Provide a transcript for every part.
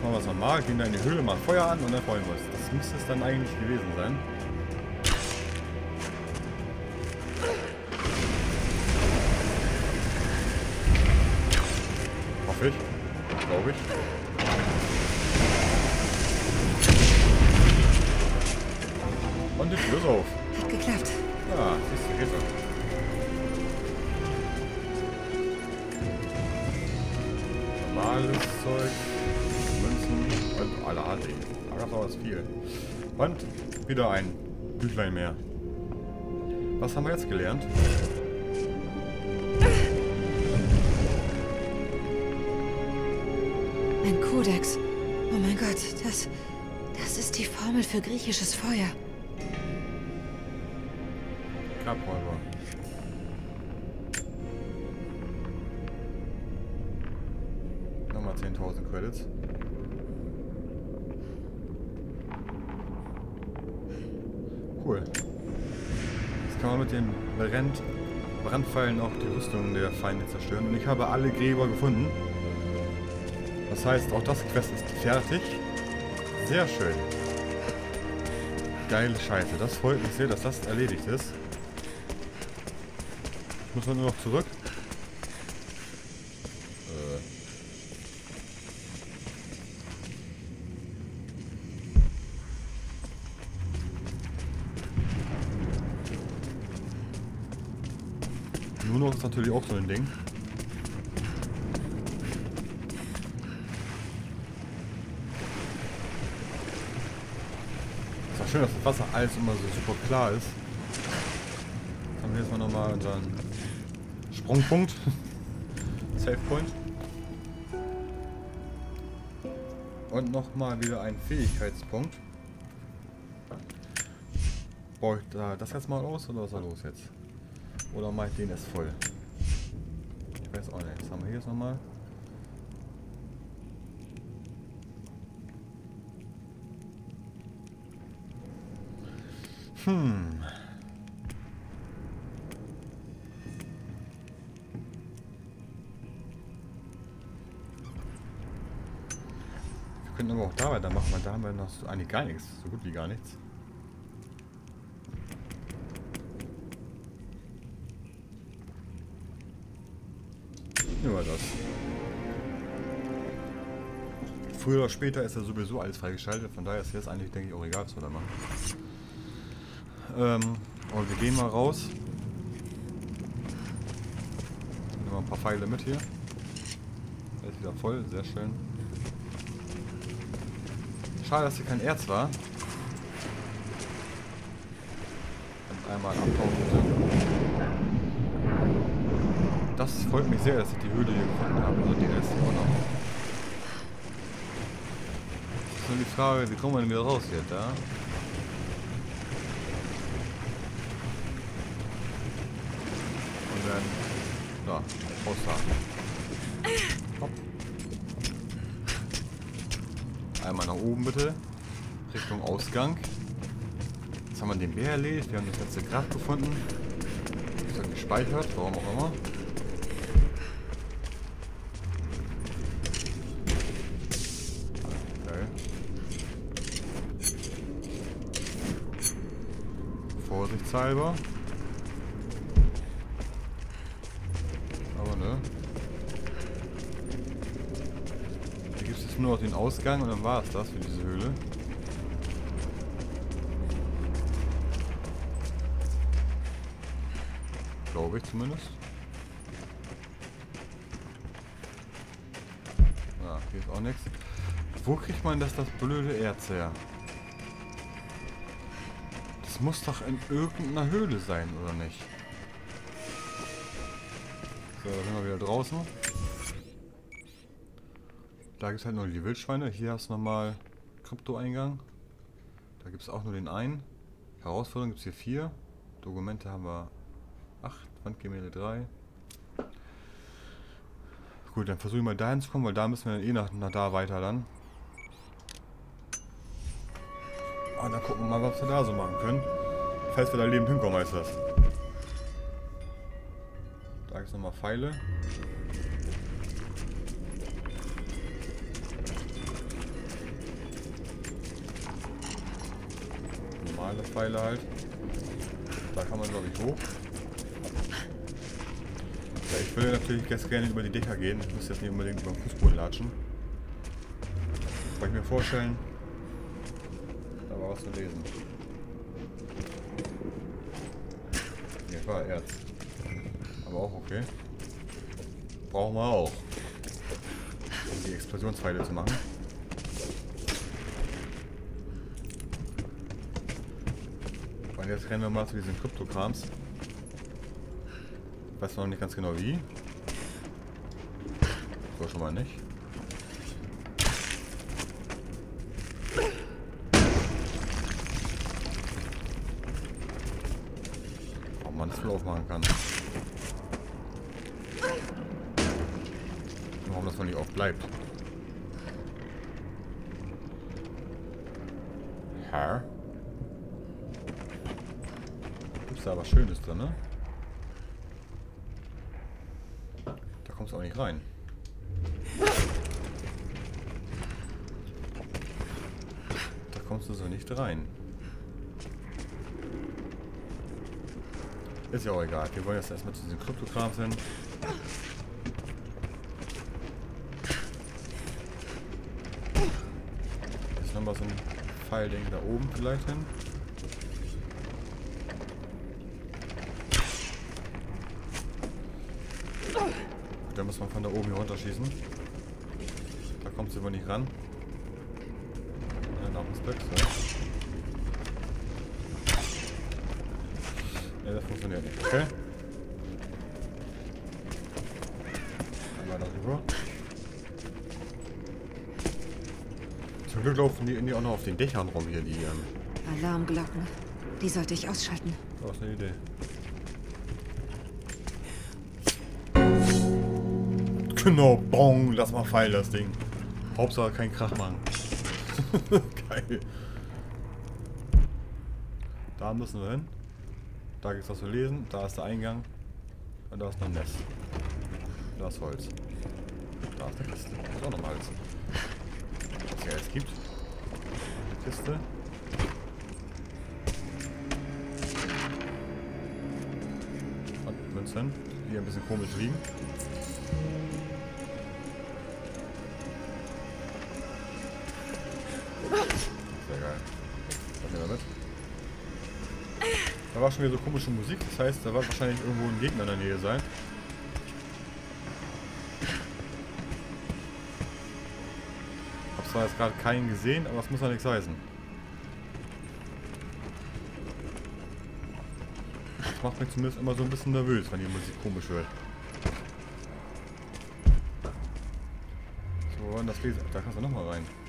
Jetzt machen wir es nochmal, gehen da in die Höhle, mal Feuer an und dann freuen wir uns. Das müsste es dann eigentlich gewesen sein. Hoffe ich. Glaube ich. Und die Tür ist auf. Hat geklappt. Ja, siehst du, geht doch. Normales Zeug, Alle Art. Da gab aber viel. Und wieder ein Büchlein mehr. Was haben wir jetzt gelernt? Ein Kodex. Oh mein Gott, das... Das ist die Formel für griechisches Feuer. Grabräuber. Brand Brandpfeilen auch die Rüstung der Feinde zerstören. Und ich habe alle Gräber gefunden. Das heißt, auch das Quest ist fertig. Sehr schön. Geile Scheiße. Das freut mich sehr, dass das erledigt ist. Ich muss nur noch zurück. Natürlich auch so ein Ding. Ist auch schön, dass das Wasser alles immer so super klar ist. Haben wir jetzt mal nochmal unseren Sprungpunkt. Save Point. Und nochmal wieder ein Fähigkeitspunkt. Ich da das jetzt mal aus oder was ist da los jetzt? Oder meint den ist voll? Ich weiß auch nicht. Was haben wir hier jetzt nochmal? Hm. Wir könnten aber auch da weitermachen, weil da haben wir noch so, eigentlich gar nichts. So gut wie gar nichts. Nur das. Früher oder später ist ja sowieso alles freigeschaltet, von daher ist jetzt eigentlich, denke ich, auch egal, was wir da machen. Ähm, aber wir gehen mal raus. Nehmen wir ein paar Pfeile mit hier. Er ist wieder voll, sehr schön. Schade, dass hier kein Erz war. Und einmal abtauchen Das freut mich sehr, dass ich die Höhle hier gefunden habe. Also die hier auch noch. Jetzt ist nur die Frage, wie kommen wir denn wieder raus hier? Da? Und dann... Da, raus da. Hopp. Einmal nach oben bitte. Richtung Ausgang. Jetzt haben wir den Bär erledigt. Wir haben das letzte Grab gefunden. Das gespeichert, warum auch immer. Okay. Vorsichtshalber. Aber ne. Hier gibt es nur noch den Ausgang und dann war es das für diese Höhle. Glaube ich zumindest. Ja, hier ist auch nichts. Wo kriegt man das, das blöde Erz her? Muss doch in irgendeiner Höhle sein, oder nicht? So, da sind wir wieder draußen. Da gibt es halt nur die Wildschweine. Hier hast du nochmal Krypto-Eingang. Da gibt es auch nur den einen. Herausforderungen gibt es hier vier. Dokumente haben wir acht. Wandgemälde drei. Gut, dann versuche ich mal dahin zu kommen, weil da müssen wir dann eh nach, nach da weiter dann. Und dann gucken wir mal, was wir da so machen können. Falls wir da lebend hinkommen, heißt das. Da ist es nochmal Pfeile. Normale Pfeile halt. Da kann man, glaube ich, hoch. Ja, ich würde natürlich jetzt gerne über die Dächer gehen. Ich muss jetzt nicht unbedingt über den Fußboden latschen. Kann ich mir vorstellen, zu lesen. Hier war Erz. Aber auch okay. Brauchen wir auch. Um die Explosionspfeile zu machen. Und jetzt rennen wir mal zu diesen Kryptokrams. Weiß noch nicht ganz genau wie. So schon mal nicht. Wohl aufmachen kann. Warum das noch nicht auf bleibt. Herr? Gibt's da was Schönes drin, ne? Da kommst du auch nicht rein. Da kommst du so nicht rein. Ist ja auch egal. Wir wollen jetzt erstmal zu diesem Kryptokram hin. Ist nochmal so ein Pfeilding da oben vielleicht hin. Da muss man von da oben hier runterschießen. Da kommt sie aber nicht ran. Dann auch ein Specs, ja. Funktioniert nicht. Okay. Einmal darüber. Zum Glück laufen die, die auch noch auf den Dächern rum hier, die ähm, Alarmglocken. Die sollte ich ausschalten. Das ist eine Idee. Genau, bong, lass mal fallen, das Ding. Hauptsache kein Krach machen. Geil. Da müssen wir hin. Da gibt es was zu lesen. Da ist der Eingang. Und da ist noch ein Nest. Da ist Holz. Da ist eine Kiste. Da ist auch noch Holz. Was es jetzt gibt. Eine Kiste. Und Münzen. Die ein bisschen komisch liegen. War schon wieder so komische Musik, das heißt, da wird wahrscheinlich irgendwo ein Gegner in der Nähe sein. Hab zwar jetzt gerade keinen gesehen, aber es muss ja nichts heißen. Das macht mich zumindest immer so ein bisschen nervös, wenn die Musik komisch wird. So, und das lesen. Da kannst du nochmal rein.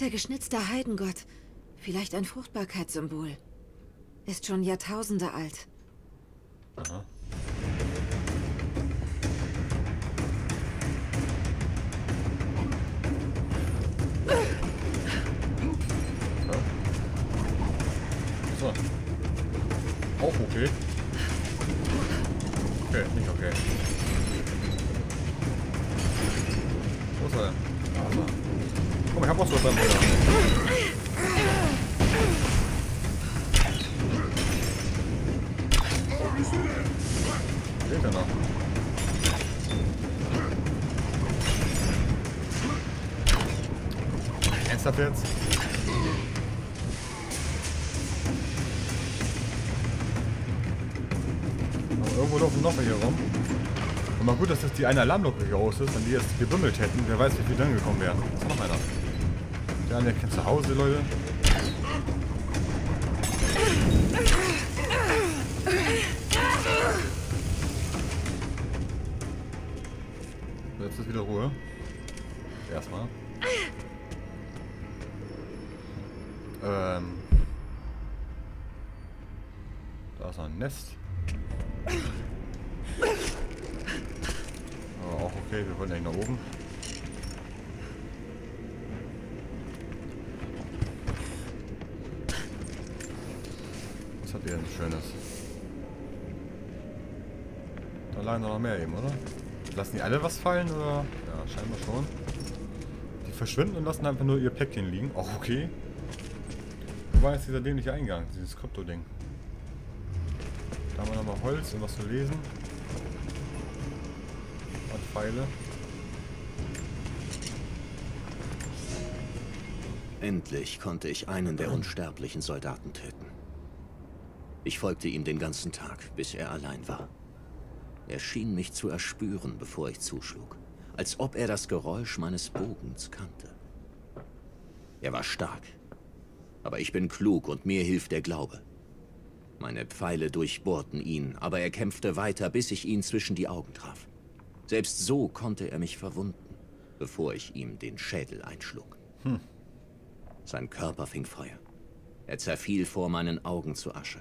Alter geschnitzter Heidengott. Vielleicht ein Fruchtbarkeitssymbol. Ist schon Jahrtausende alt. Aha. So. Auch okay. Okay, nicht okay. Wo ist er denn? Komm, ich hab auch so beim Bruder. Steht er noch? Ernsthaft jetzt? Irgendwo laufen noch welche rum. Und mal gut, dass das die eine Alarmglocke hier aus ist, wenn die jetzt gebimmelt hätten, wer weiß, wie viel dann gekommen wären. Ist noch einer. Der eine kennt zu Hause, Leute. Jetzt ist wieder Ruhe. Erstmal. Ähm. Da ist noch ein Nest. Okay, wir wollen eigentlich nach oben. Was habt ihr denn Schönes? Da lagen noch mehr eben, oder? Lassen die alle was fallen, oder? Ja, scheinbar schon. Die verschwinden und lassen einfach nur ihr Päckchen liegen. Auch okay. Wo war jetzt dieser dämliche Eingang? Dieses Krypto-Ding. Da haben wir nochmal Holz und was zu lesen. Und Pfeile. Endlich konnte ich einen der unsterblichen Soldaten töten. Ich folgte ihm den ganzen Tag, bis er allein war. Er schien mich zu erspüren, bevor ich zuschlug, als ob er das Geräusch meines Bogens kannte. Er war stark, aber ich bin klug und mir hilft der Glaube. Meine Pfeile durchbohrten ihn, aber er kämpfte weiter, bis ich ihn zwischen die Augen traf. Selbst so konnte er mich verwunden, bevor ich ihm den Schädel einschlug. Hm. Sein Körper fing Feuer. Er zerfiel vor meinen Augen zu Asche.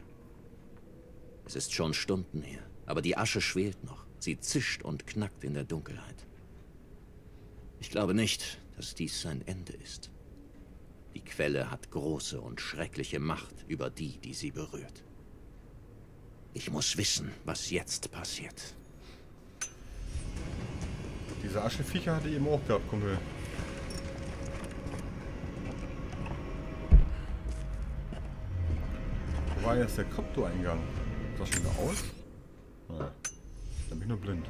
Es ist schon Stunden her, aber die Asche schwelt noch. Sie zischt und knackt in der Dunkelheit. Ich glaube nicht, dass dies sein Ende ist. Die Quelle hat große und schreckliche Macht über die, die sie berührt. Ich muss wissen, was jetzt passiert. Diese Ascheviecher hatte ich eben auch gehabt, Kumpel. Wo war jetzt der Krypto-Eingang? Ist das schon wieder aus? Naja, dann bin ich nur blind.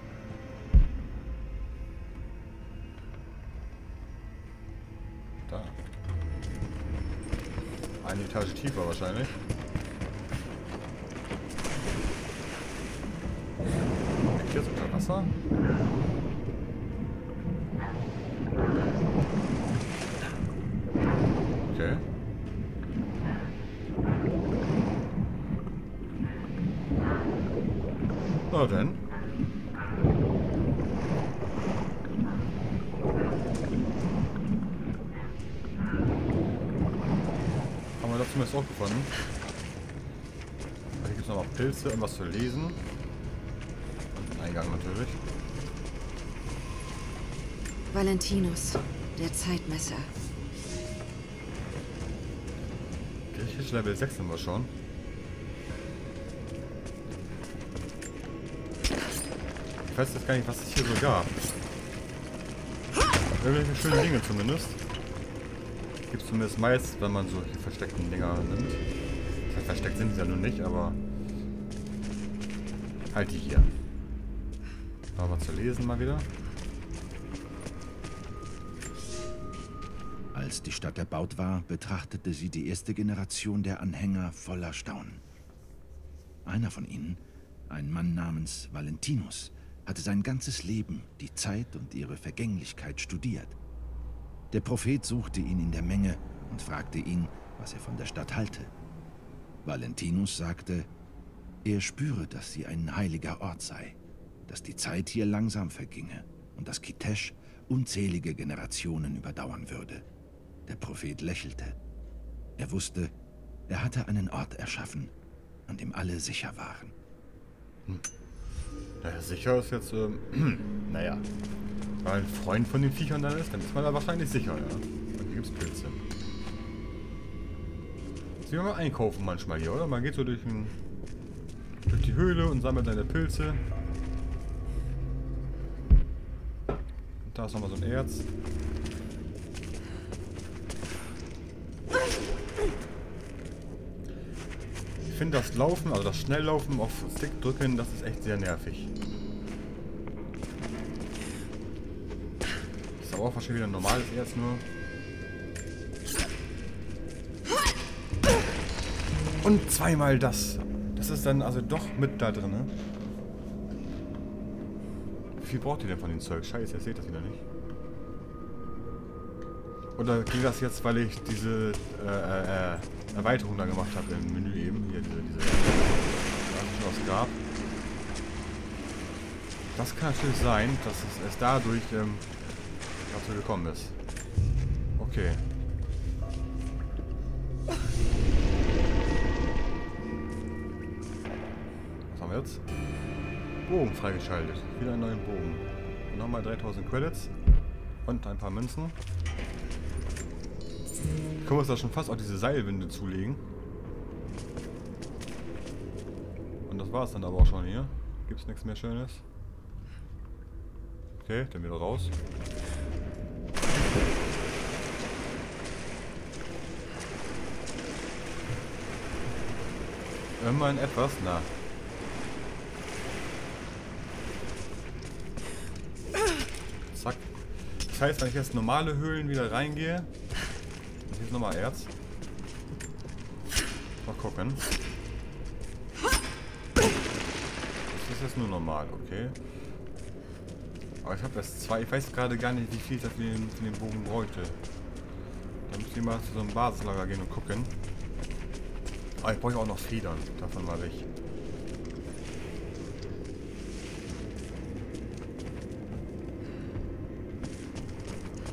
Da. Eine Etage tiefer wahrscheinlich. Hier ist unter Wasser. Okay. Na denn. Haben wir das zumindest auch gefunden. Hier gibt es noch Pilze und was zu lesen. Und einen Eingang natürlich. Valentinus, der Zeitmesser. Griechisch Level 6 sind wir schon. Ich weiß jetzt gar nicht, was es hier so gab. Irgendwelche schönen Dinge zumindest. Gibt es zumindest meist, wenn man solche versteckten Dinger nimmt. Das versteckt sind sie ja nun nicht, aber halt die hier. Da was zu lesen mal wieder. Als die Stadt erbaut war, betrachtete sie die erste Generation der Anhänger voller Staunen. Einer von ihnen, ein Mann namens Valentinus, hatte sein ganzes Leben die Zeit und ihre Vergänglichkeit studiert. Der Prophet suchte ihn in der Menge und fragte ihn, was er von der Stadt halte. Valentinus sagte, er spüre, dass sie ein heiliger Ort sei, dass die Zeit hier langsam verginge und dass Kitesh unzählige Generationen überdauern würde. Der Prophet lächelte. Er wusste, er hatte einen Ort erschaffen, an dem alle sicher waren. Naja, sicher ist jetzt, ähm, naja, weil ein Freund von den Viechern da ist, dann ist man da wahrscheinlich sicher, ja. Hier gibt's Pilze. Sie wir mal einkaufen manchmal hier, oder? Man geht so durch, ein, durch die Höhle und sammelt seine Pilze. Und da ist nochmal so ein Erz. Ich finde das Laufen, also das Schnelllaufen auf Stick drücken, das ist echt sehr nervig. Ist aber auch wahrscheinlich wieder ein normales Erz nur. Und zweimal das. Das ist dann also doch mit da drin. Ne? Wie viel braucht ihr denn von dem Zeug? Scheiße, ihr seht das wieder nicht. Oder ging das jetzt, weil ich diese äh, äh, Erweiterung da gemacht habe im Menü eben? Hier, diese, diese, was es gab. Das kann natürlich sein, dass es erst dadurch ähm, dazu gekommen ist. Okay. Jetzt? Bogen freigeschaltet. Wieder einen neuen Bogen. nochmal 3000 Credits. Und ein paar Münzen. Können wir uns da schon fast auch diese Seilwinde zulegen. Und das war es dann aber auch schon hier. Gibt es nichts mehr Schönes. Okay, dann wieder raus. Immerhin etwas, na. Das heißt, wenn ich jetzt normale Höhlen wieder reingehe. Hier ist nochmal Erz. Mal gucken. Das ist jetzt nur normal, okay. Aber ich habe erst zwei. Ich weiß gerade gar nicht, wie viel ich dafür den, für den Bogen bräuchte. Da müsste ich mal zu so einem Basislager gehen und gucken. Aber ich brauche auch noch Federn. Davon mal weg.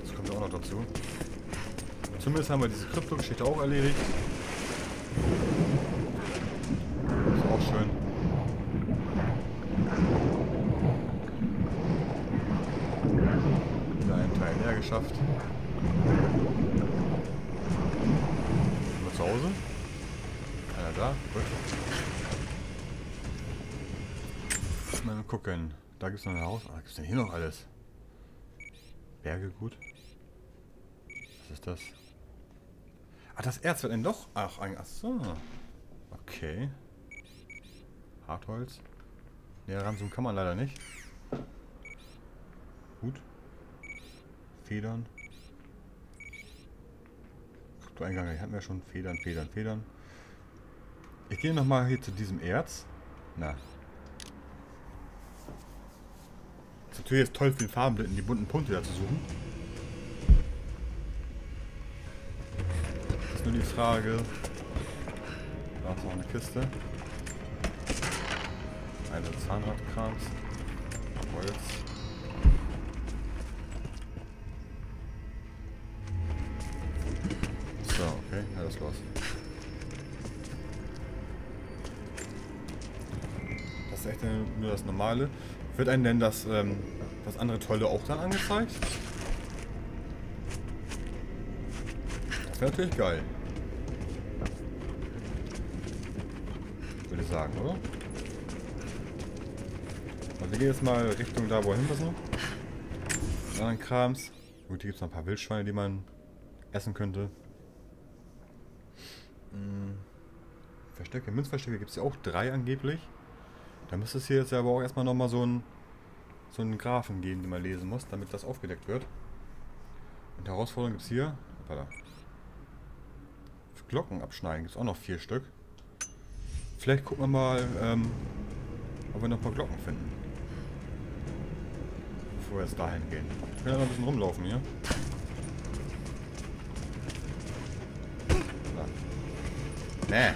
Das kommt auch noch dazu. Zumindest haben wir diese Krypto-Geschichte auch erledigt. Ist auch schön. Wieder einen Teil leer geschafft. Sind wir zu Hause? Einer da? Gut. Mal gucken. Da gibt es noch ein Haus. Ah, gibt es denn hier noch alles? Berge gut. Was ist das? Ah, das Erz wird ein doch. Ach, ein. Ach so. Okay. Hartholz. Näher ranzoomen kann man leider nicht. Gut. Federn. Kryptoeingang, hier hatten wir schon. Federn, Federn, Federn. Ich gehe nochmal hier zu diesem Erz. Na. Ist natürlich jetzt toll für den Farbenblinden, die bunten Punkte da zu suchen. Die Frage. Da ist noch eine Kiste. Eine Zahnradkrams. Holz. So, okay, das war's. Das ist echt nur das Normale. Wird einem denn das, ähm, das andere Tolle auch dann angezeigt? Das wäre natürlich geil. Würde ich sagen, oder? Also wir gehen jetzt mal Richtung da, wo wir. Die anderen Krams. Gut, hier gibt es noch ein paar Wildschweine, die man essen könnte. Hm. Verstecke, Münzverstecke gibt es ja auch drei angeblich. Da müsste es hier jetzt aber auch erstmal nochmal so einen so einen Graphen geben, den man lesen muss, damit das aufgedeckt wird. Und Herausforderung gibt es hier. Warte. Glocken abschneiden gibt es auch noch vier Stück. Vielleicht gucken wir mal, ähm, ob wir noch ein paar Glocken finden. Bevor wir jetzt dahin gehen. Wir können ja noch ein bisschen rumlaufen hier. Da. Nee.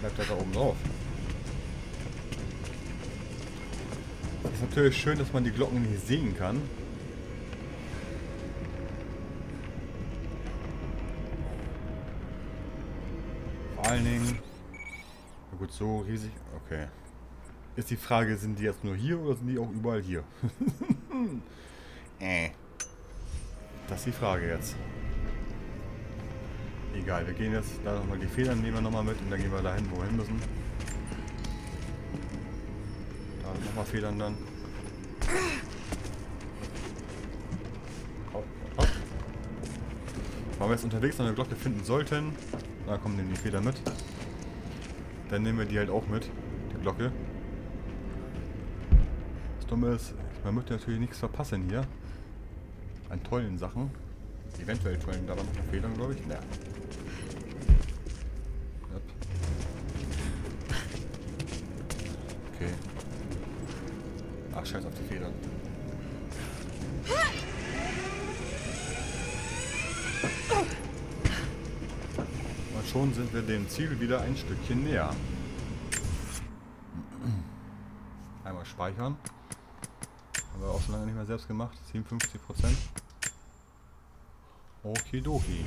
Bleibt er da oben drauf. Ist natürlich schön, dass man die Glocken nicht sehen kann. Vor allen Dingen... Gut, so riesig... Okay. Ist die Frage, sind die jetzt nur hier oder sind die auch überall hier? äh. Das ist die Frage jetzt. Egal, wir gehen jetzt da nochmal die Federn nehmen wir nochmal mit und dann gehen wir dahin, wo wir hin müssen. Da nochmal Federn dann. Hopp, wir jetzt unterwegs noch eine Glocke finden sollten, da kommen denn die Federn mit. Dann nehmen wir die halt auch mit, die Glocke. Das Dumme ist, man möchte natürlich nichts verpassen hier. An tollen Sachen. Eventuell tollen da noch Federn, glaube ich. Naja. Okay. Ach, scheiß auf die Federn. Schon sind wir dem Ziel wieder ein Stückchen näher. Einmal speichern. Haben wir auch schon lange nicht mehr selbst gemacht. 57 Prozent. Okidoki.